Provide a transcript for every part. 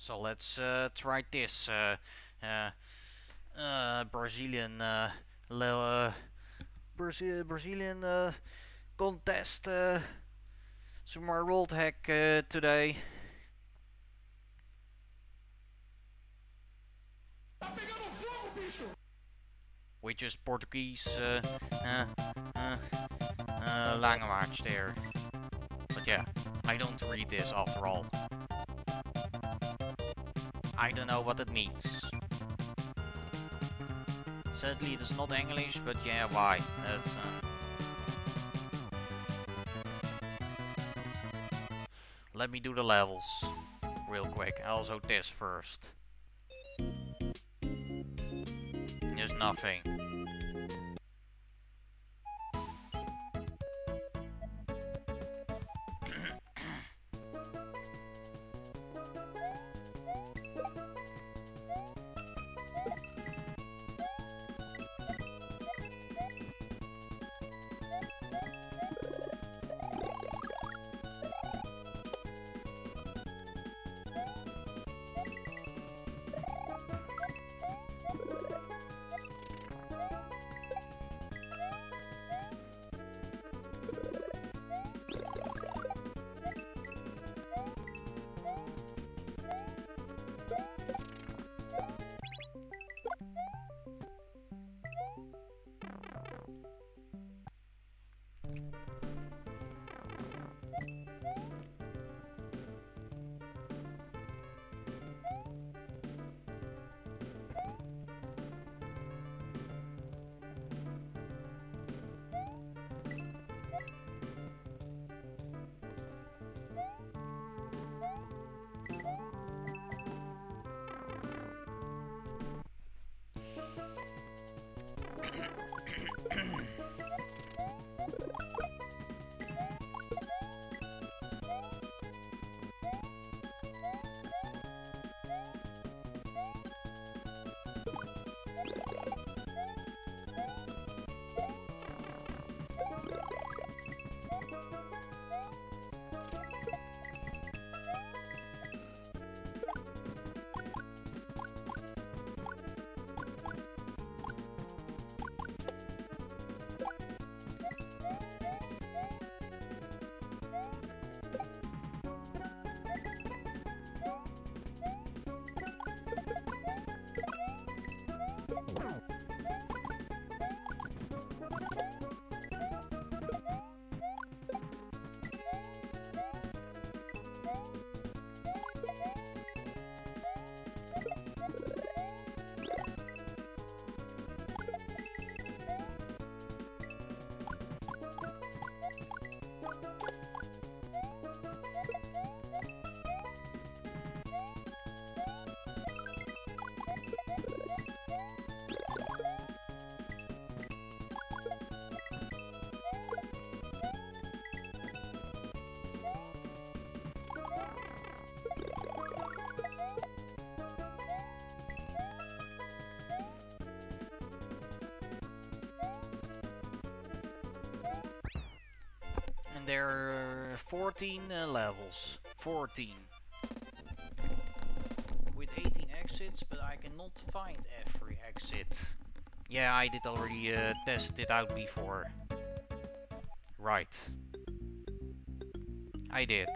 So let's uh, try this uh, uh, uh, Brazilian uh, uh, Brazil Brazilian uh, contest. Uh, more world hack uh, today. Which is Portuguese uh, uh, uh, uh, language there. But yeah, I don't read this after all. I don't know what it means. Sadly, it is not English, but yeah, why? That's, uh... Let me do the levels real quick. Also this first. There's nothing. There are 14 uh, levels. 14. With 18 exits, but I cannot find every exit. Yeah, I did already uh, test it out before. Right. I did.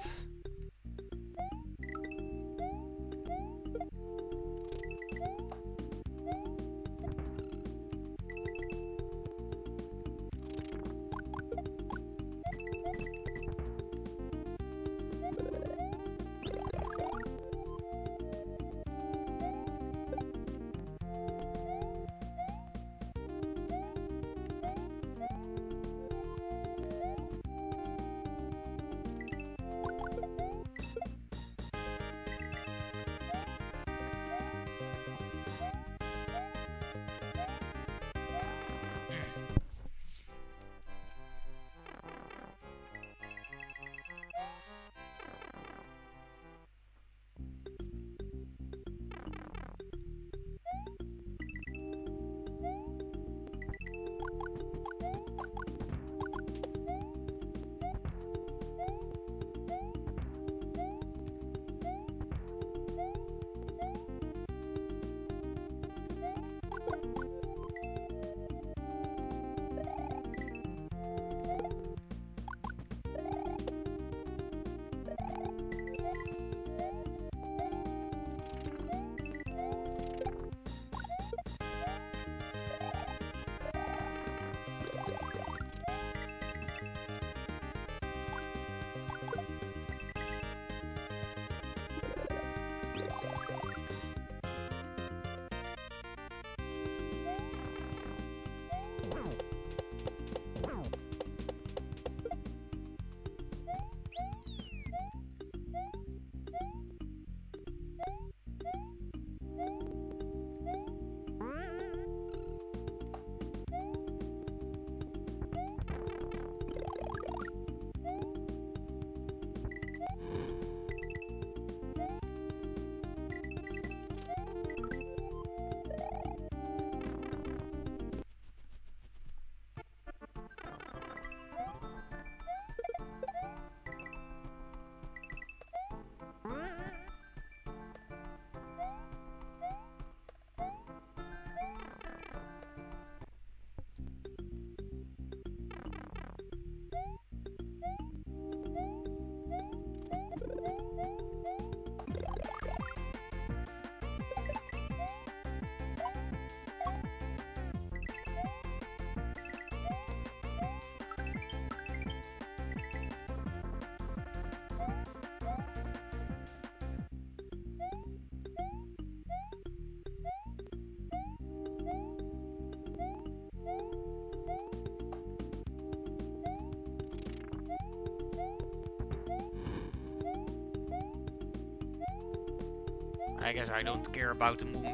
I guess I don't care about the moon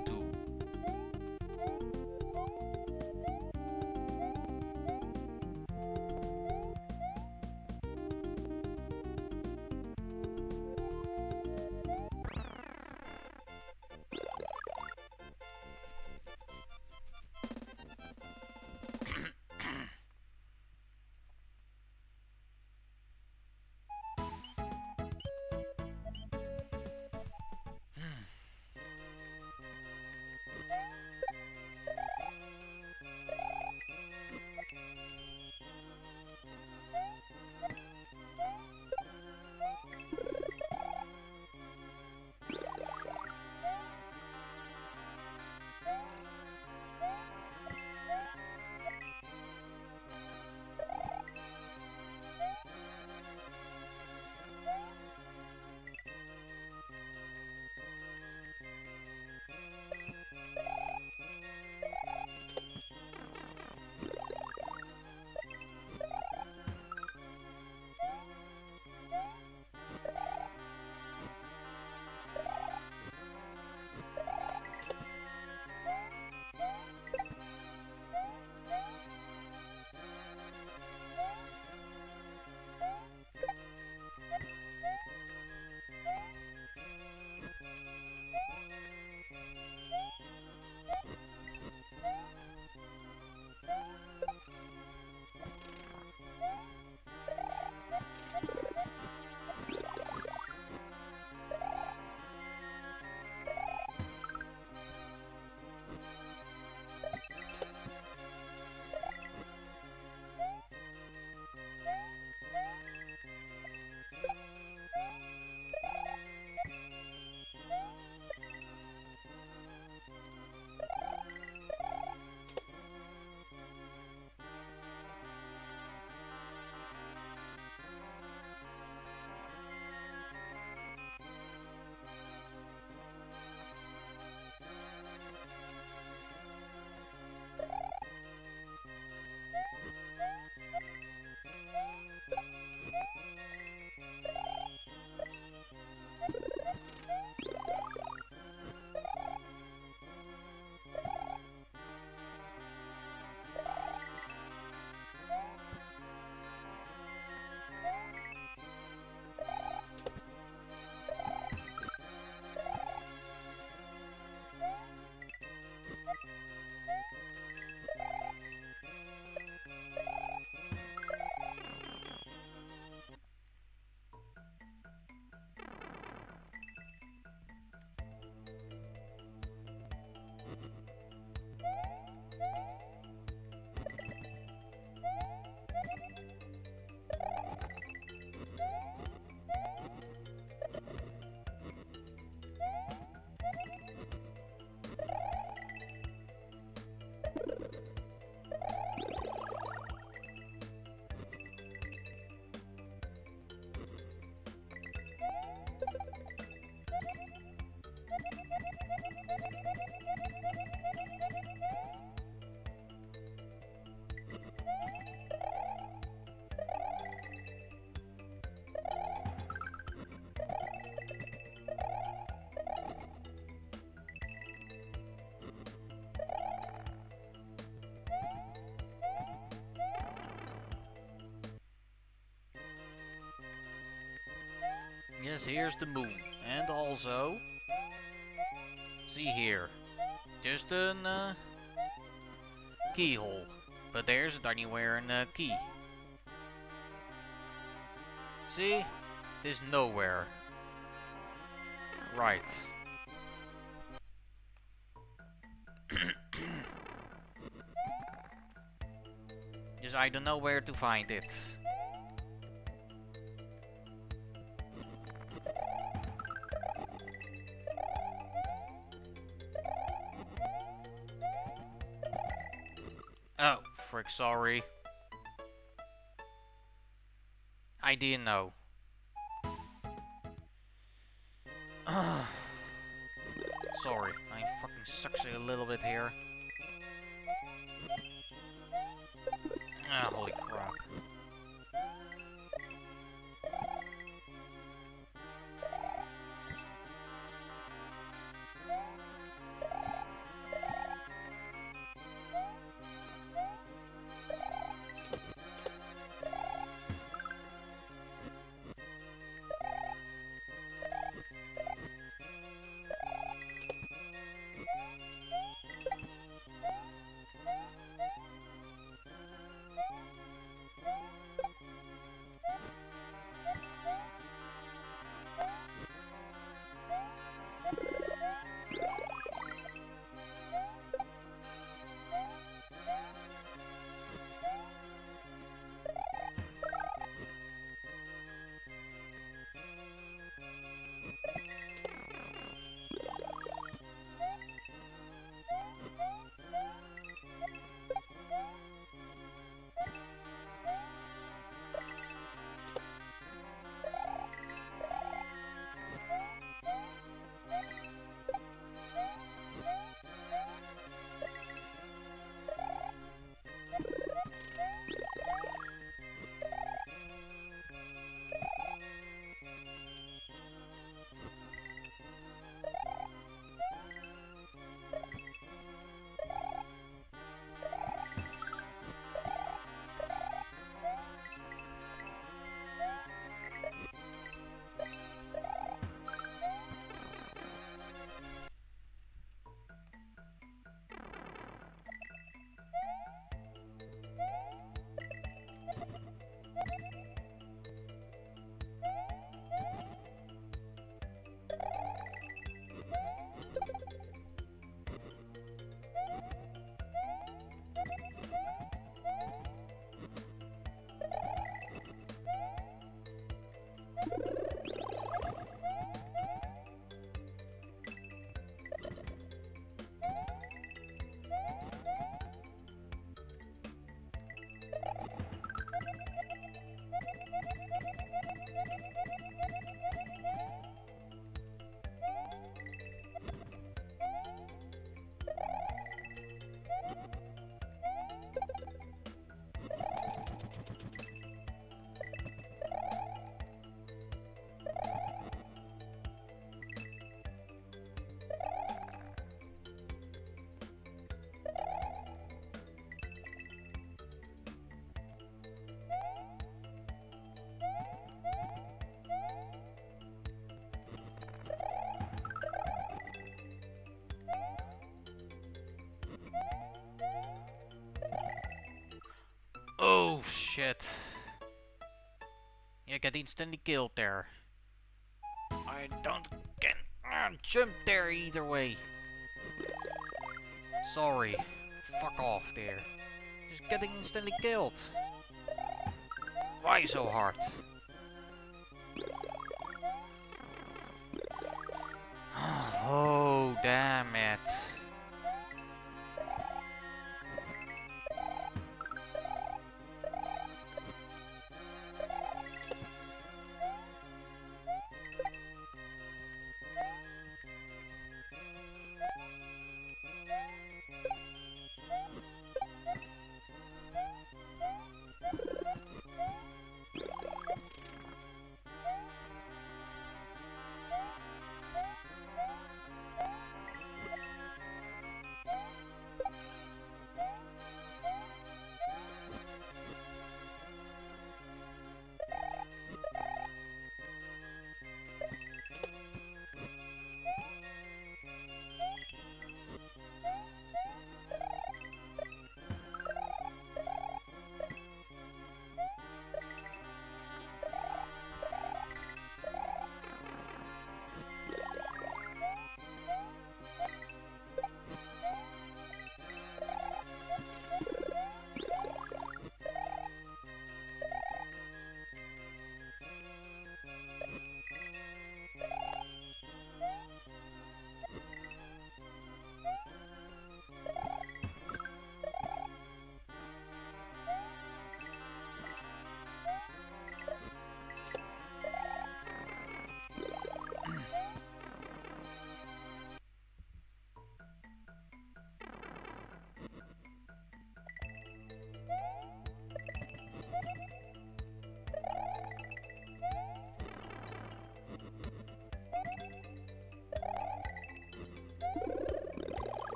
here's the moon. And also... See here. Just a uh, keyhole. But there's anywhere in a key. See? There's nowhere. Right. Just I don't know where to find it. Sorry. I didn't know. sorry, I fucking sucks a little bit here. Ah, holy Oh shit. Yeah, get instantly killed there. I don't get uh, jump there either way. Sorry. Fuck off there. Just getting instantly killed. Why so hard? oh, damn it.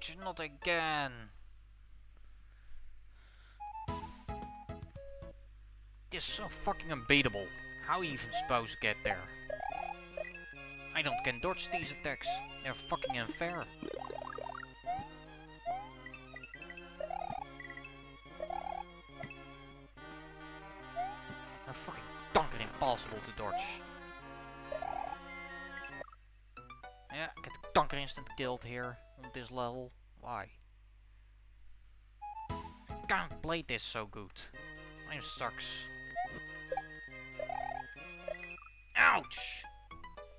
Ouch, not again. This is so fucking unbeatable. How are you even supposed to get there? I don't can dodge these attacks. They're fucking unfair. They're fucking donker impossible to dodge. Yeah, get the donker instant killed here this level. Why? I can't play this so good. I'm sucks. Ouch!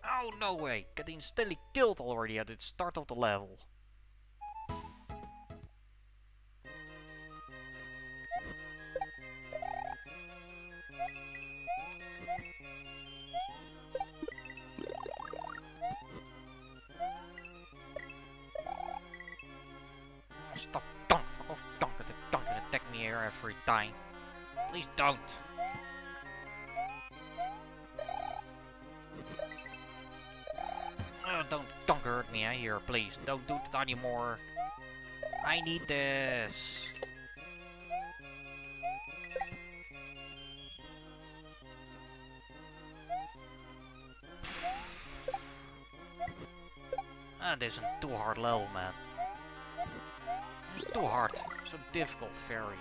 Oh, no way. Getting instantly killed already at the start of the level. Do that anymore. I need this. Ah, this isn't too hard level, man. It's too hard. So difficult, very.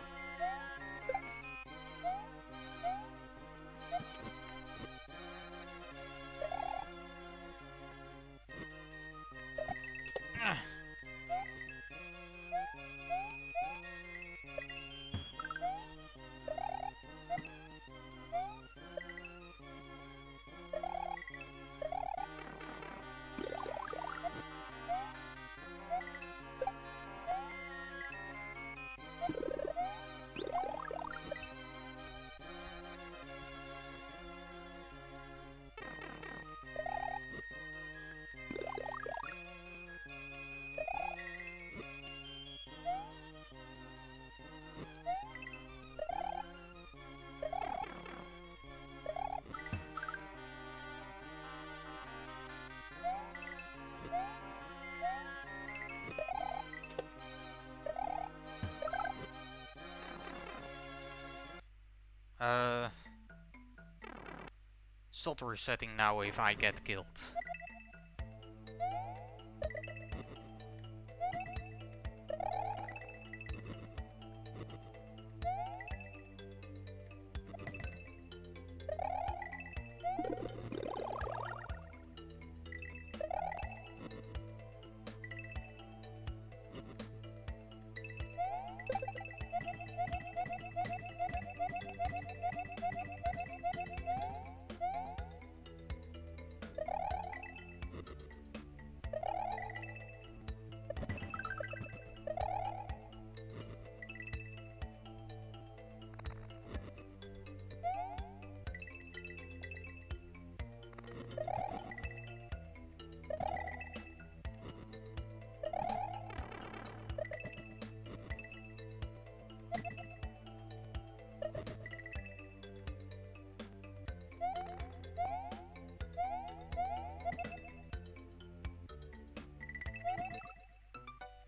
Stop resetting now if I get killed.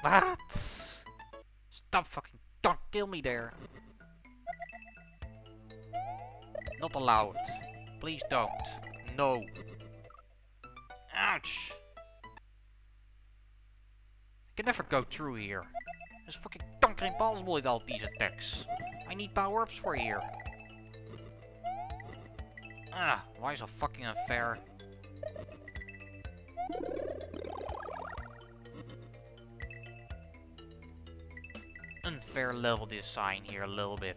What? Stop fucking don't kill me there. Not allowed. Please don't. No. Ouch. I can never go through here. It's fucking donker impossible with all these attacks. I need power-ups for here. Ah, why is so fucking unfair? Unfair level design here a little bit.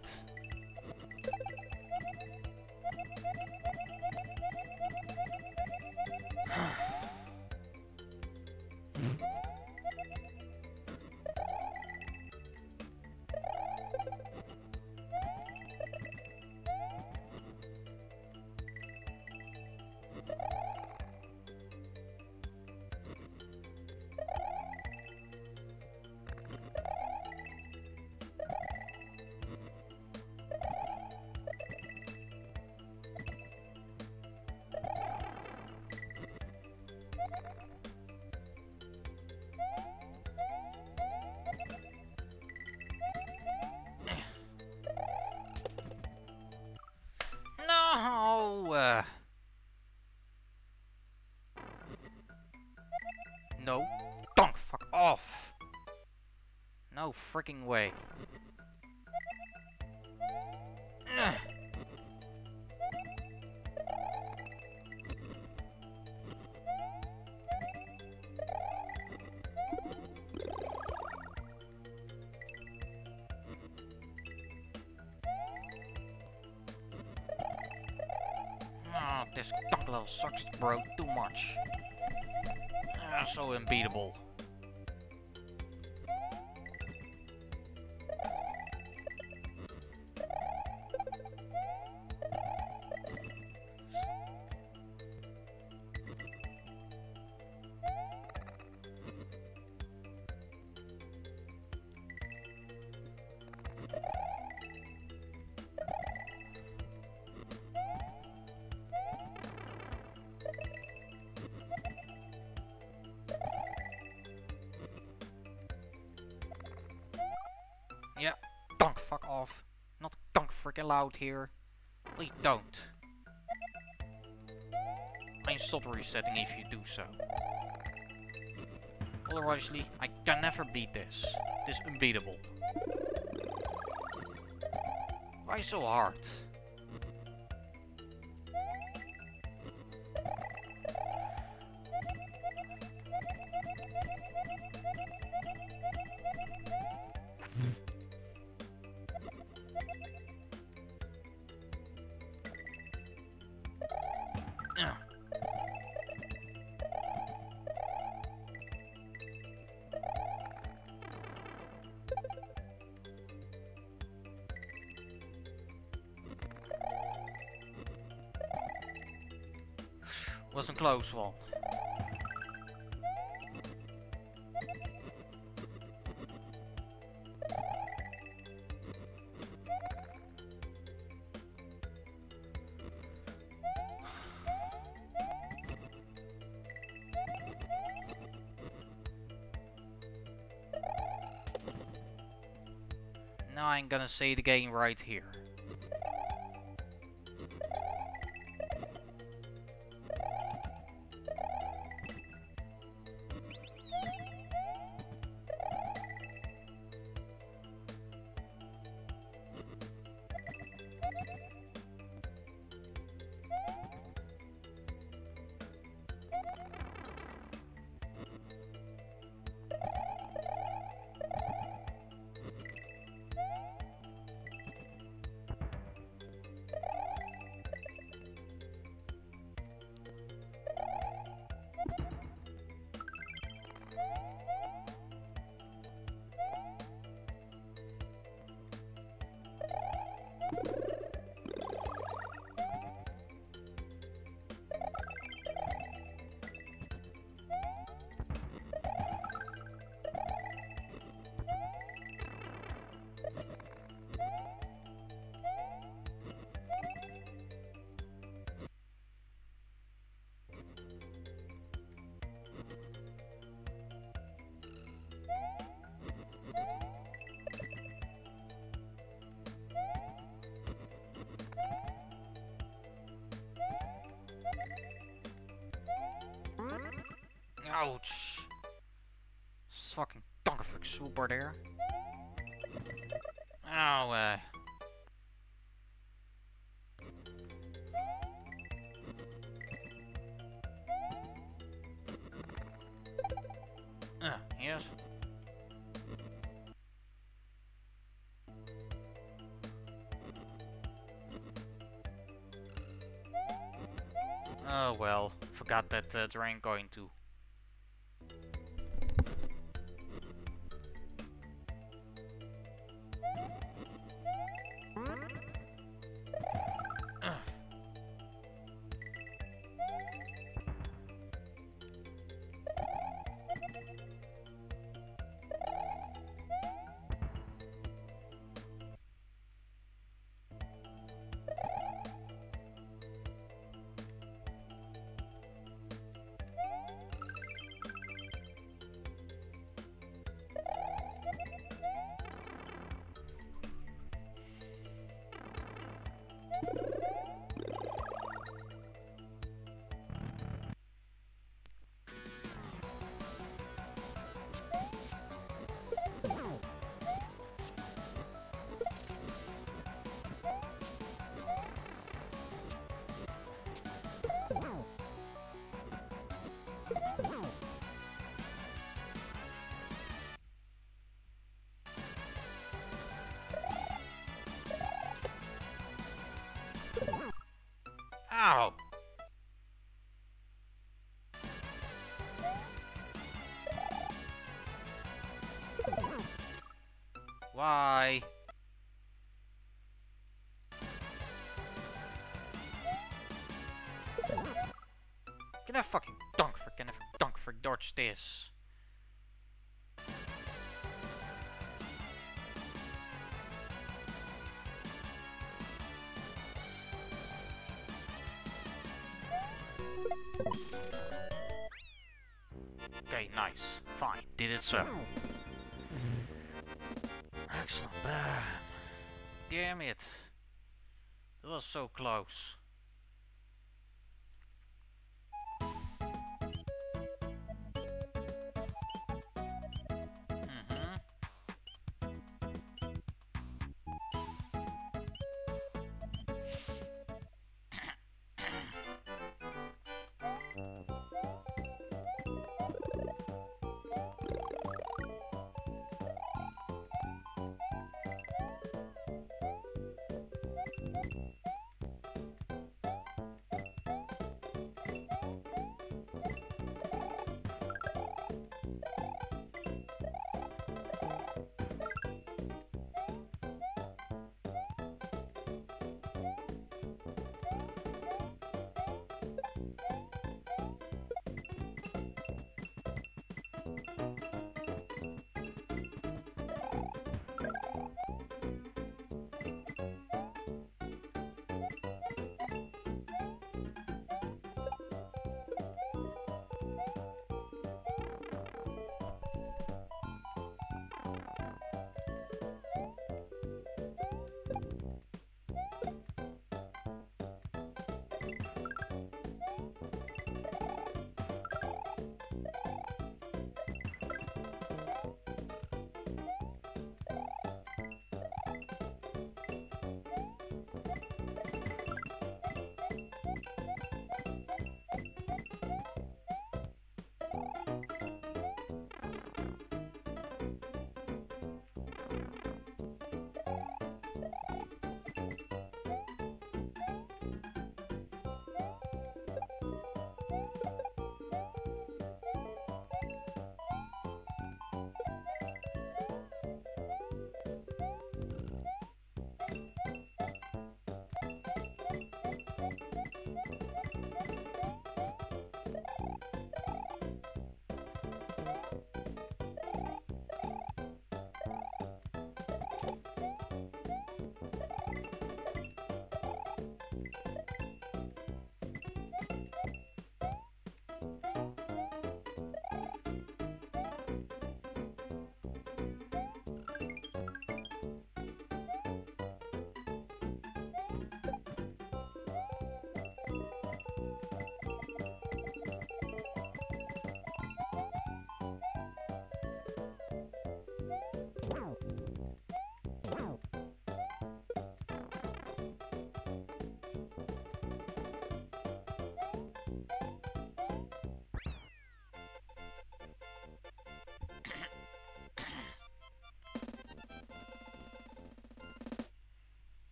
No freaking way. Ugh. Oh, this donk level sucks, bro. Too much. So unbeatable. Fuck off. Not donk freaking loud here. Please don't. I stop resetting if you do so. Otherwise, I can never beat this. This unbeatable. Why so hard? Close one. Now I'm gonna say the game right here. Ouch. This fucking donkerfuck super there. Oh, uh. Uh, yes. Oh well, forgot that uh, there ain't going to. Can I fucking dunk for can I dunk for dodge this? Okay, nice. Fine. Did it so. Excellent. Bam. Damn it. That was so close.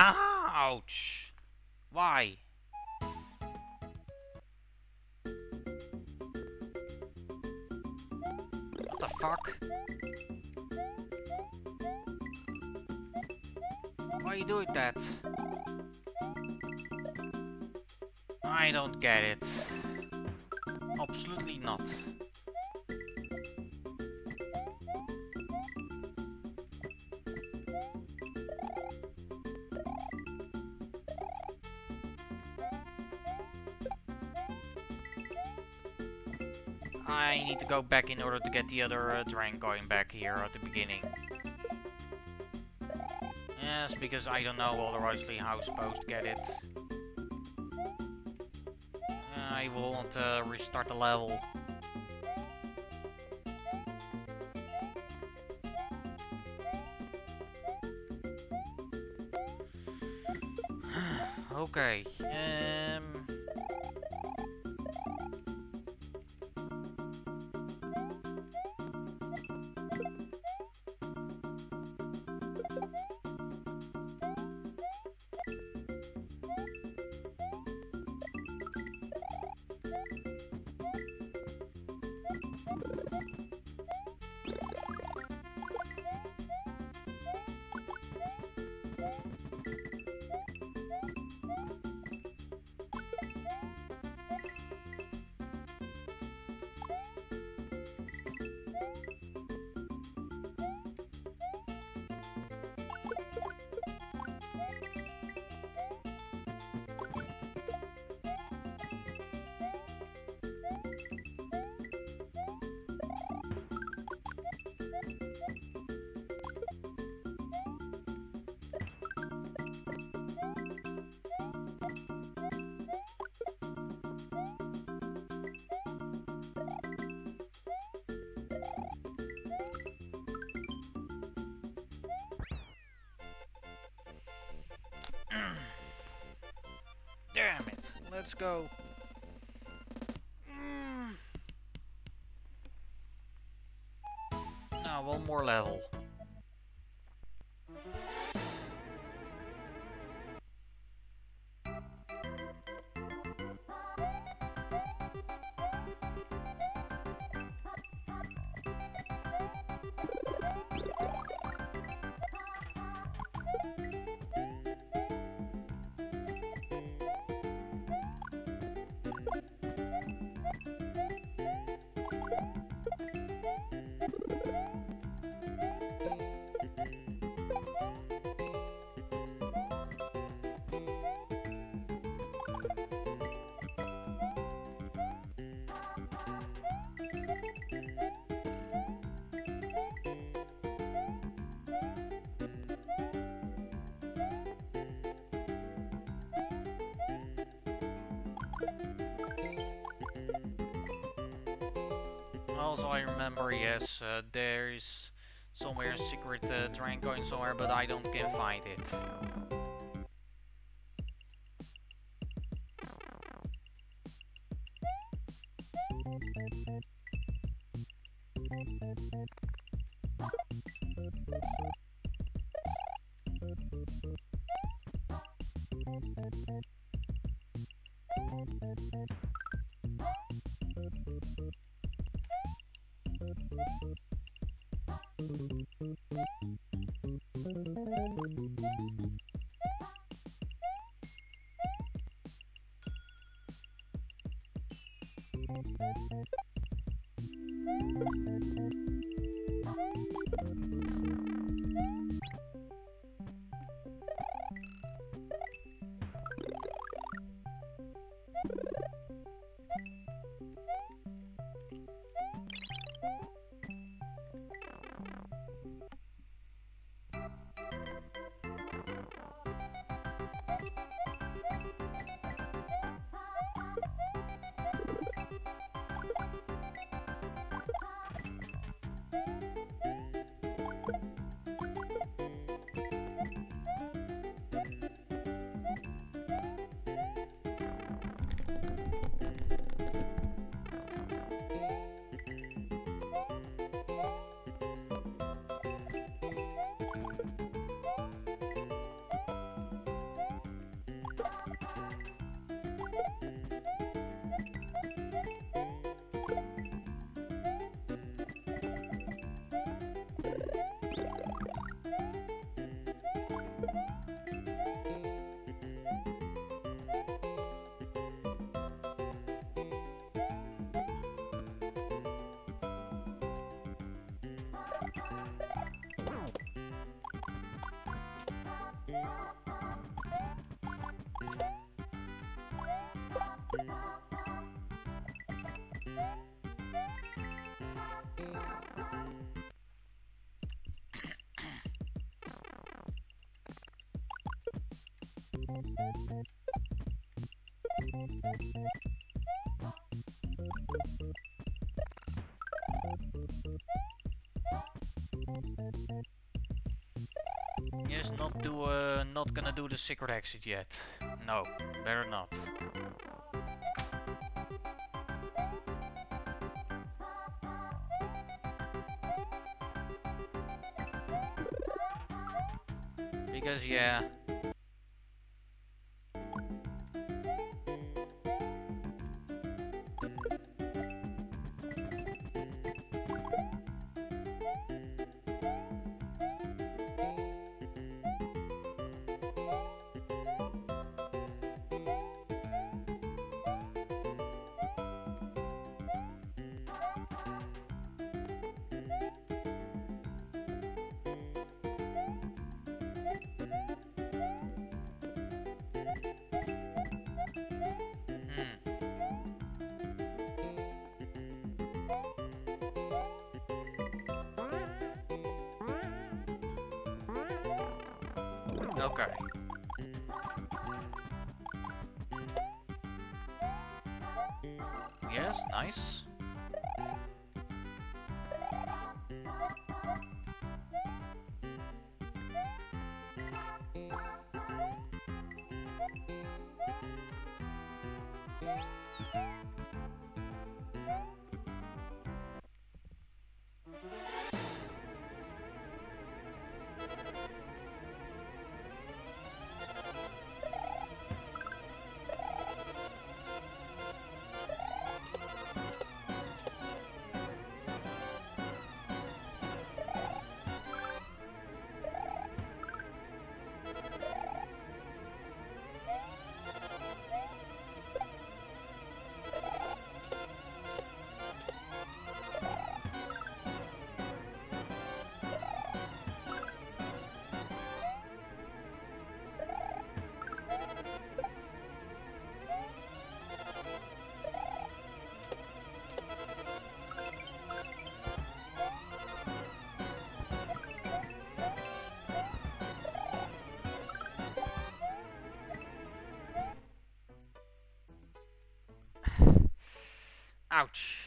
Ouch! Why? What the fuck? Why are you doing that? I don't get it. Absolutely not. Go back in order to get the other uh, going back here at the beginning. Yes, because I don't know otherwise how I'm supposed to get it. I will want to restart the level. Ah. Damn it. Let's go. Now, one more level. Also, I remember, yes, uh, there's somewhere a secret uh, train going somewhere, but I don't can find it. Yes, not do uh, not gonna do the secret exit yet. No, better not. Because yeah, Okay. Yes, nice. Ouch.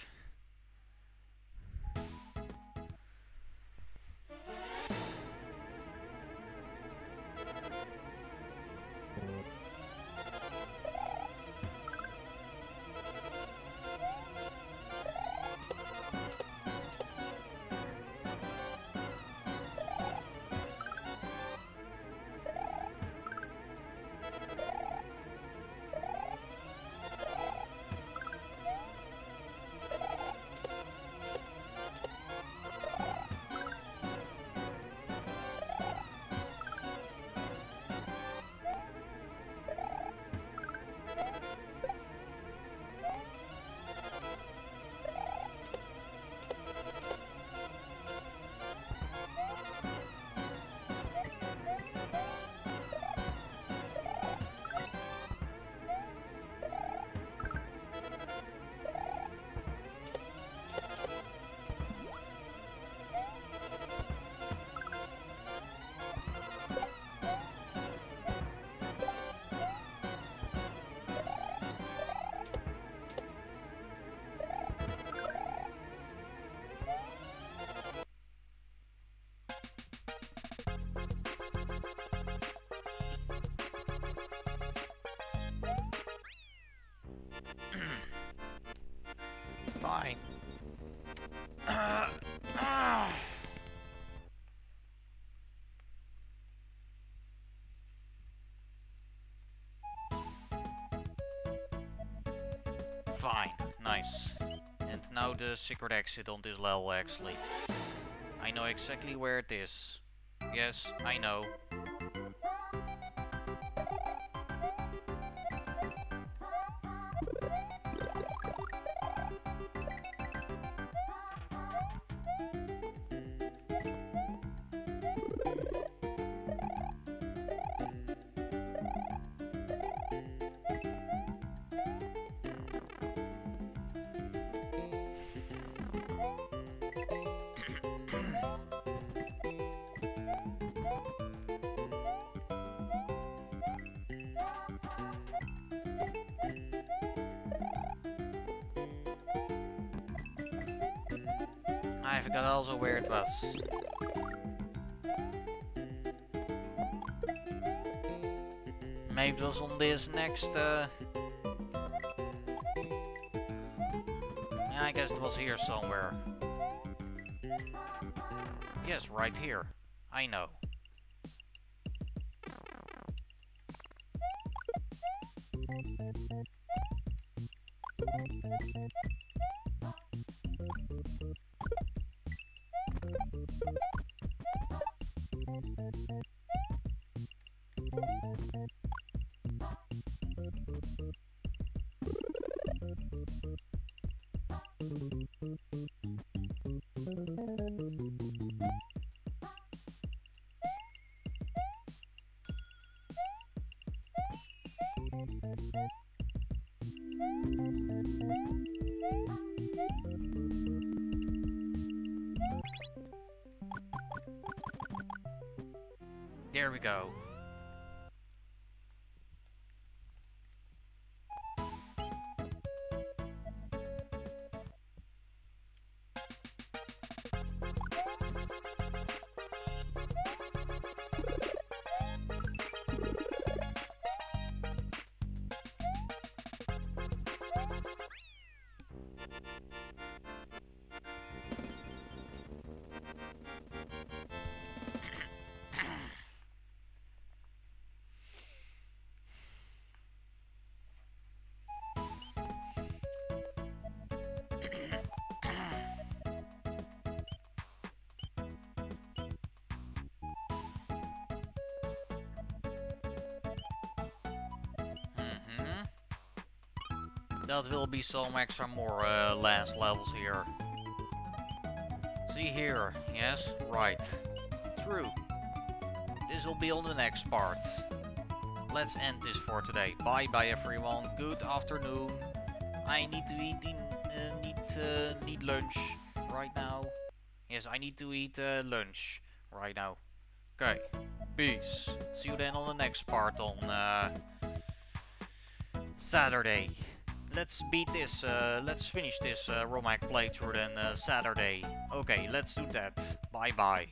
Ah. Fine, nice. And now the secret exit on this level actually. I know exactly where it is. Yes, I know. I forgot also where it was. Maybe it was on this next, uh... Yeah, I guess it was here somewhere. Yes, right here. I know. That will be some extra more uh, last levels here. See here, yes, right. True. This will be on the next part. Let's end this for today. Bye bye everyone. Good afternoon. I need to eat in, uh, need uh, need lunch right now. Yes, I need to eat uh, lunch right now. Okay. Peace. See you then on the next part on uh, Saturday. Let's beat this, uh, let's finish this uh, romhack playthrough then uh, Saturday. Okay, let's do that. Bye bye.